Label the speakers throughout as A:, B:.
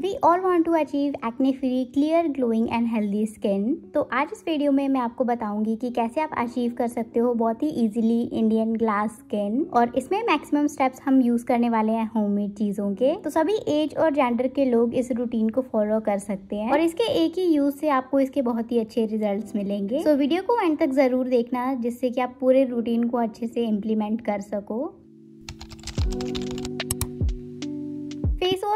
A: We all want to achieve acne free clear glowing and healthy skin तो आज इस video में मैं आपको बताऊँगी कि कैसे आप अचीव कर सकते हो बहुत ही इजीली इंडियन ग्लास स्किन और इसमें मैक्सिमम स्टेप्स हम यूज़ करने वाले हैं होममेड चीज़ों के। तो सभी एज और जेंडर के लोग इस रूटीन को फॉलो कर सकते हैं और इसके एक ही यूज़ से आपको इसके बहुत ही अच्छे रिज़ल्ट मिलेंगे। तो वीडियो को एंड तक ज़रूर देखना जिससे कि आप पूरे रूटीन को अच्छे से इम्प्लीमेंट कर सको।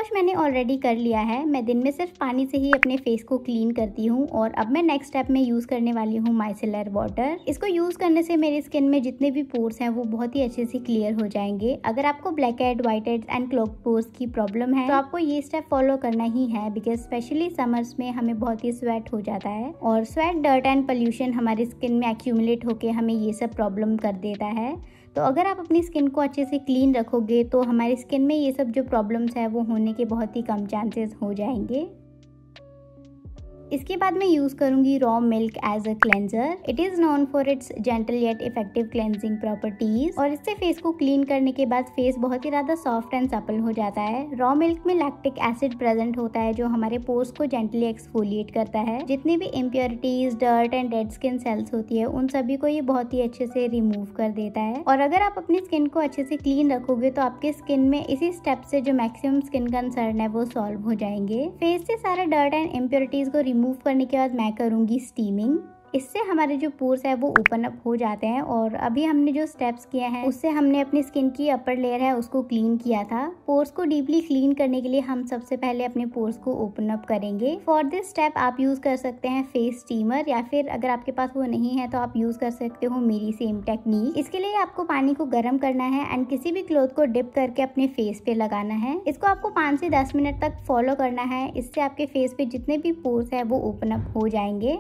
A: वॉश मैंने ऑलरेडी कर लिया है। मैं दिन में सिर्फ़ पानी से ही अपने फेस को क्लीन करती हूँ और अब मैं नेक्स्ट स्टेप में यूज़ करने वाली हूँ माइसिलर वाटर इसको यूज़ करने से मेरे स्किन में जितने भी पोर्स हैं वो बहुत ही अच्छे से क्लियर हो जाएँगे। अगर आपको black head white head and clogged pores की प्रॉब्लम है तो आपको ये स्टेप फॉलो करना ही है बिकॉज़ स्पेशली समर्स में हमें बहुत ही स्वेट हो जाता है और स्वेट डर्ट एंड पोल्यूशन हमारी स्किन में एक्यूमुलेट होकर हमें ये सब प्रॉब्लम कर देता है। तो अगर आप अपनी स्किन को अच्छे से क्लीन रखोगे तो हमारी स्किन में ये सब जो प्रॉब्लम्स है, वो होने के बहुत ही कम चांसेस हो जाएँगे। इसके बाद मैं यूज़ करूँगी raw milk as a cleanser it is known for its gentle yet effective cleansing properties और इससे फेस को क्लीन करने के बाद फेस बहुत ही ज़्यादा सॉफ्ट एंड सपल हो जाता है। रॉ मिल्क में लैक्टिक एसिड प्रेजेंट होता है, जो हमारे पोर्स को जेंटली एक्सफोलिएट करता है। जितनी भी impurities dirt and dead skin cells होती है, उन सभी को ये बहुत ही अच्छे से रिमूव कर देता है। और अगर आप अपनी स्किन को अच्छे से क्लीन रखोगे तो आपके स्किन में इसी स्टेप से जो मैक्सिमम स्किन कंसर्न है, वो सॉल्व हो जाएँगे। फेस से सारे डर्ट एंड इम्प्योरिटीज को रिमूव रिमूव करने के बाद मैं करूँगी स्टीमिंग इससे हमारे जो पोर्स है वो ओपन अप हो जाते हैं और अभी हमने जो स्टेप्स किए हैं, उससे हमने अपनी स्किन की अपर लेयर है, उसको क्लीन किया था। पोर्स को डीपली क्लीन करने के लिए हम सबसे पहले अपने पोर्स को ओपन अप करेंगे। फॉर दिस स्टेप आप यूज़ कर सकते हैं फेस स्टीमर या फिर अगर आपके पास वो नहीं है तो आप यूज़ कर सकते हो मेरी सेम टेक्निक इसके लिए आपको पानी को गर्म करना है एंड किसी भी क्लोथ को डिप करके अपने फेस पे लगाना है। इसको आपको पाँच से दस मिनट तक फॉलो करना है। इससे आपके फेस पे जितने भी पोर्स है वो ओपन अप हो जाएँगे।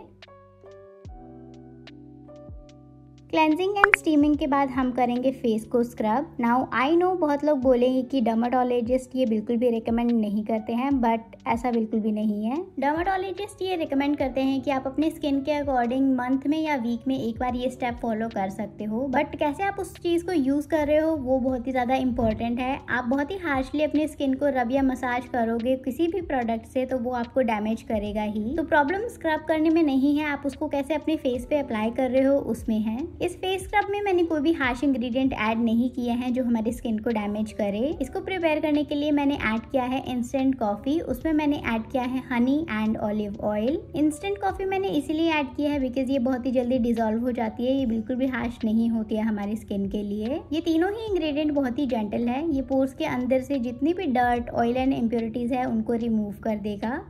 A: क्लेंजिंग एंड स्टीमिंग के बाद हम करेंगे फेस को स्क्रब नाउ आई नो बहुत लोग बोलेंगे कि डर्माटोलॉजिस्ट ये बिल्कुल भी रिकमेंड नहीं करते हैं बट ऐसा बिल्कुल भी नहीं है. डर्माटोलॉजिस्ट ये रिकमेंड करते हैं कि आप अपने स्किन के अकॉर्डिंग मंथ में या वीक में एक बार ये स्टेप फॉलो कर सकते हो. बट कैसे आप उस चीज़ को यूज़ कर रहे हो, वो बहुत ही ज़्यादा इंपॉर्टेंट है. आप बहुत ही हार्शली अपने स्किन को रब या मसाज करोगे किसी भी प्रोडक्ट से तो वो आपको डैमेज करेगा ही. तो प्रॉब्लम स्क्रब करने में नहीं है, आप उसको कैसे अपने फेस पे अप्लाई कर रहे हो, उसमें है. इस फेस स्क्रब में मैंने कोई भी हार्श इंग्रेडिएंट ऐड नहीं किए हैं जो हमारी स्किन को डैमेज करे। इसको प्रिपेयर करने के लिए मैंने ऐड किया है इंस्टेंट कॉफ़ी उसमें मैंने ऐड किया है honey and olive oil instant coffee मैंने इसीलिए ऐड किया है बिकॉज़ ये बहुत ही जल्दी डिजोल्व हो जाती है। ये बिल्कुल भी हार्श नहीं होती है हमारी स्किन के लिए। ये तीनों ही इंग्रेडिएंट बहुत ही जेंटल है। ये पोर्स के अंदर से जितनी भी डर्ट ऑयल एंड इम्प्योरिटीज है, उनको रिमूव कर देगा।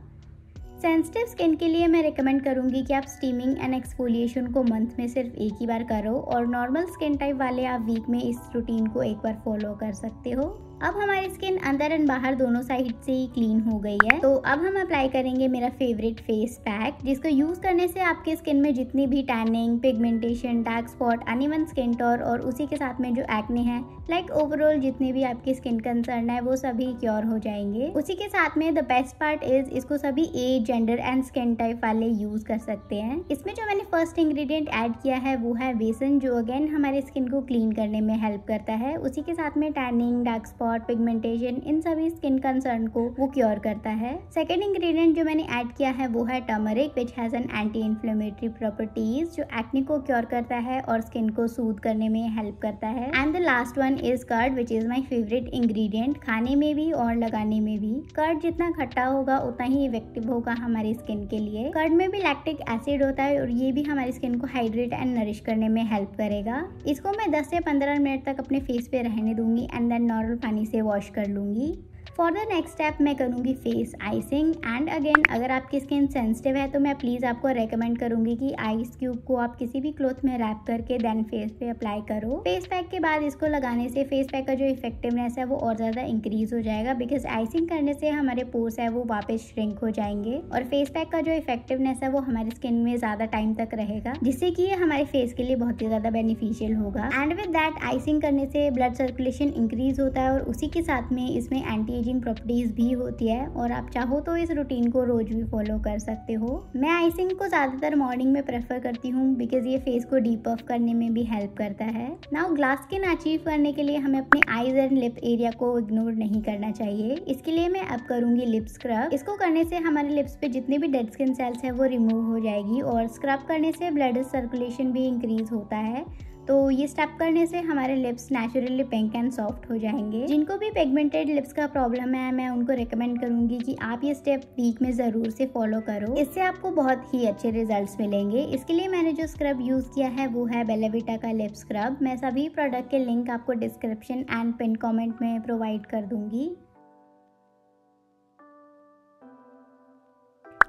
A: सेंसिटिव स्किन के लिए मैं रिकमेंड करूँगी कि आप स्टीमिंग एंड एक्सफोलिएशन को मंथ में सिर्फ़ एक ही बार करो और नॉर्मल स्किन टाइप वाले आप वीक में इस रूटीन को एक बार फॉलो कर सकते हो। अब हमारी स्किन अंदर एंड बाहर दोनों साइड से ही क्लीन हो गई है। तो अब हम अप्लाई करेंगे मेरा फेवरेट फेस पैक जिसको यूज़ करने से आपके स्किन में जितनी भी tanning pigmentation dark spot uneven skin tone और उसी के साथ में जो एक्ने हैं लाइक ओवरऑल जितनी भी आपकी स्किन कंसर्न है, वो सभी क्योर हो जाएँगे। उसी के साथ में द बेस्ट पार्ट इज़ इसको सभी age gender and skin type वाले यूज़ कर सकते हैं। इसमें जो मैंने फ़र्स्ट इंग्रेडिएंट ऐड किया है, वो है बेसन, जो अगेन हमारे स्किन को क्लीन करने में हेल्प करता है। उसी के साथ में tanning dark spot spot pigmentation, इन सभी स्किन कंसर्न को वो क्योर करता है। सेकेंड इंग्रेडिएंट जो मैंने ऐड किया है वो है turmeric which has an anti inflammatory properties जो एक्ने को क्योर करता है और स्किन को सूद करने में हेल्प करता है। And the last one is curd which is my favourite ingredient खाने में भी और लगाने में भी। कर्ड जितना खट्टा होगा, उतना ही इफ़ेक्टिव होगा हमारी स्किन के लिए। कर्ड में भी लैक्टिक एसिड होता है और ये भी हमारी स्किन को हाइड्रेट एंड नरिश करने में हेल्प करेगा। इसको मैं 10 से 15 मिनट तक अपने फेस पे रहने दूँगी एंड देन नॉर्मल पानी से वॉश कर लूँगी। फॉर द नेक्स्ट स्टेप मैं करूँगी फेस आइसिंग एंड अगेन अगर आपकी स्किन सेंसिटिव है तो मैं प्लीज़ आपको रेकमेंड करूँगी कि आइस क्यूब को आप किसी भी क्लोथ में रैप करके देन फेस पे अप्लाई करो। फेस पैक के बाद इसको लगाने से फेस पैक का जो इफेक्टिवनेस है, वो और ज़्यादा इंक्रीज हो जाएगा बिकॉज़ आइसिंग करने से हमारे पोर्स है, वो वापस श्रिंक हो जाएँगे और फेस पैक का जो इफेक्टिवनेस है, वो हमारी स्किन में ज़्यादा टाइम तक रहेगा, जिससे कि ये हमारे फेस के लिए बहुत ही ज़्यादा बेनिफिशियल होगा। एंड विद दैट आइसिंग करने से ब्लड सर्कुलेशन इंक्रीज होता है और उसी के साथ में इसमें एंटी एंटी एजिंग प्रॉपर्टीज़ भी होती है और आप चाहो तो इस रूटीन को रोज भी फॉलो कर सकते हो। मैं आइसिंग को ज़्यादातर मॉर्निंग में प्रेफर करती हूँ बिकॉज़ ये फेस को डीप ऑफ़ करने में भी हेल्प करता है। नाउ ग्लास स्किन अचीव करने के लिए हमें अपने आईज एंड लिप एरिया को इग्नोर नहीं करना चाहिए। इसके लिए मैं अब करूँगी लिप स्क्रब इसको करने से हमारे लिप्स पे जितने भी डेड स्किन सेल्स है वो रिमूव हो जाएगी और स्क्रब करने से ब्लड सर्कुलेशन भी इंक्रीज होता है। तो ये स्टेप करने से हमारे lips naturally pink and soft हो जाएँगे। जिनको भी पिगमेंटेड लिप्स का प्रॉब्लम है, मैं उनको रिकमेंड करूँगी कि आप ये स्टेप वीक में ज़रूर से फॉलो करो। इससे आपको बहुत ही अच्छे रिजल्ट्स मिलेंगे। इसके लिए मैंने जो स्क्रब यूज़ किया है, वो है बेलाविटा का लिप स्क्रब मैं सभी प्रोडक्ट के लिंक आपको डिस्क्रिप्शन एंड पिन कॉमेंट में प्रोवाइड कर दूँगी।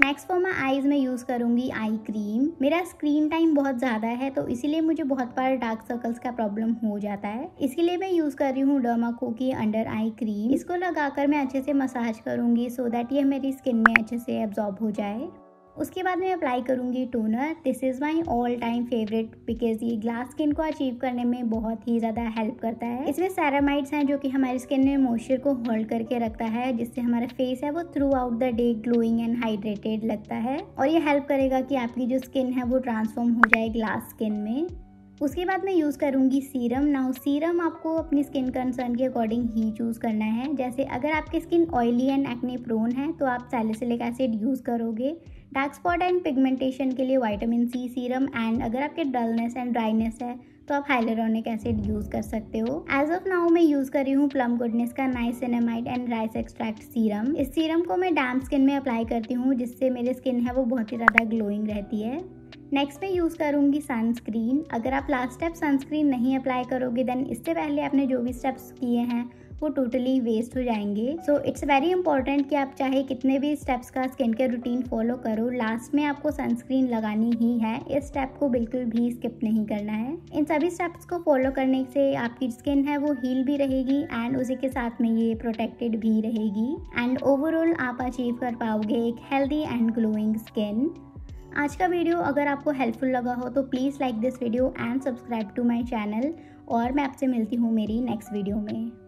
A: नेक्स्ट फॉर माई आईज़ में यूज़ करूँगी आई क्रीम मेरा स्क्रीन टाइम बहुत ज़्यादा है तो इसीलिए मुझे बहुत बार डार्क सर्कल्स का प्रॉब्लम हो जाता है। इसीलिए लिए मैं यूज़ कर रही हूँ डर्माको की अंडर आई क्रीम इसको लगाकर मैं अच्छे से मसाज करूँगी सो so देट ये मेरी स्किन में अच्छे से एब्जॉर्ब हो जाए। उसके बाद मैं अप्लाई करूँगी toner this is my all time favourite because ये ग्लास स्किन को अचीव करने में बहुत ही ज़्यादा हेल्प करता है. इसमें सैरामाइड्स हैं जो कि हमारी स्किन में मॉइस्चर को होल्ड करके रखता है, जिससे हमारा फेस है वो throughout the day glowing and hydrated लगता है. और ये हेल्प करेगा कि आपकी जो स्किन है वो ट्रांसफॉर्म हो जाए ग्लास स्किन में. उसके बाद मैं यूज़ करूँगी सीरम नाउ सीरम आपको अपनी स्किन कंसर्न के अकॉर्डिंग ही चूज़ करना है. जैसे अगर आपकी skin oily and acne prone है तो आप सैलिसिलिक एसिड यूज़ करोगे. डार्क स्पॉट एंड पिगमेंटेशन के लिए वाइटामिन सी सीरम एंड अगर आपके डलनेस एंड ड्राइनेस है तो आप हाइलोरॉनिक एसिड यूज़ कर सकते हो। एज ऑफ़ नाउ मैं यूज़ कर रही हूँ प्लम गुडनेस का niacinamide and rice extract serum इस सीरम को मैं डैम स्किन में अप्लाई करती हूँ, जिससे मेरी स्किन है वो बहुत ही ज़्यादा ग्लोइंग रहती है। नेक्स्ट मैं यूज़ करूँगी सनस्क्रीन अगर आप लास्ट स्टेप सनस्क्रीन नहीं अप्लाई करोगे देन इससे पहले आपने जो भी स्टेप्स किए हैं वो टोटली वेस्ट हो जाएँगे। सो इट्स वेरी इंपॉर्टेंट कि आप चाहे कितने भी स्टेप्स का स्किन केयर रूटीन फॉलो करो। लास्ट में आपको सनस्क्रीन लगानी ही है। इस स्टेप को बिल्कुल भी स्किप नहीं करना है। इन सभी स्टेप्स को फॉलो करने से आपकी स्किन है, वो हील भी रहेगी एंड उसी के साथ में ये प्रोटेक्टेड भी रहेगी। एंड ओवरऑल आप अचीव कर पाओगे एक हेल्दी एंड ग्लोइंग स्किन आज का वीडियो अगर आपको हेल्पफुल लगा हो तो please like this video and subscribe to my channel और मैं आपसे मिलती हूँ मेरी नेक्स्ट वीडियो में।